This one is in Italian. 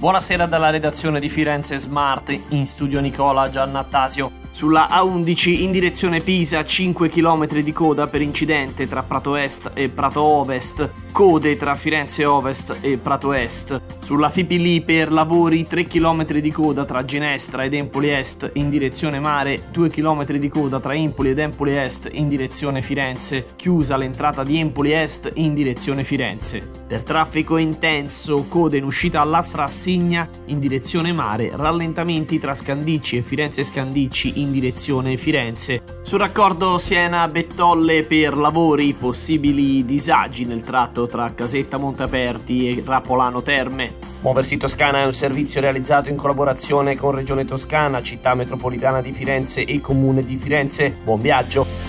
Buonasera dalla redazione di Firenze Smart, in studio Nicola Giannattasio. Sulla A11 in direzione Pisa 5 km di coda per incidente tra Prato Est e Prato Ovest, code tra Firenze Ovest e Prato Est. Sulla Fipili per lavori 3 km di coda tra Ginestra ed Empoli Est in direzione mare, 2 km di coda tra Empoli ed Empoli Est in direzione Firenze, chiusa l'entrata di Empoli Est in direzione Firenze. Per traffico intenso, code in uscita all'Astra Assigna in direzione mare, rallentamenti tra Scandicci e Firenze Scandicci in direzione Firenze. Sul raccordo Siena-Bettolle per lavori, possibili disagi nel tratto tra Casetta Monteaperti e Rapolano Terme. Muoversi Toscana è un servizio realizzato in collaborazione con Regione Toscana, Città Metropolitana di Firenze e Comune di Firenze. Buon viaggio!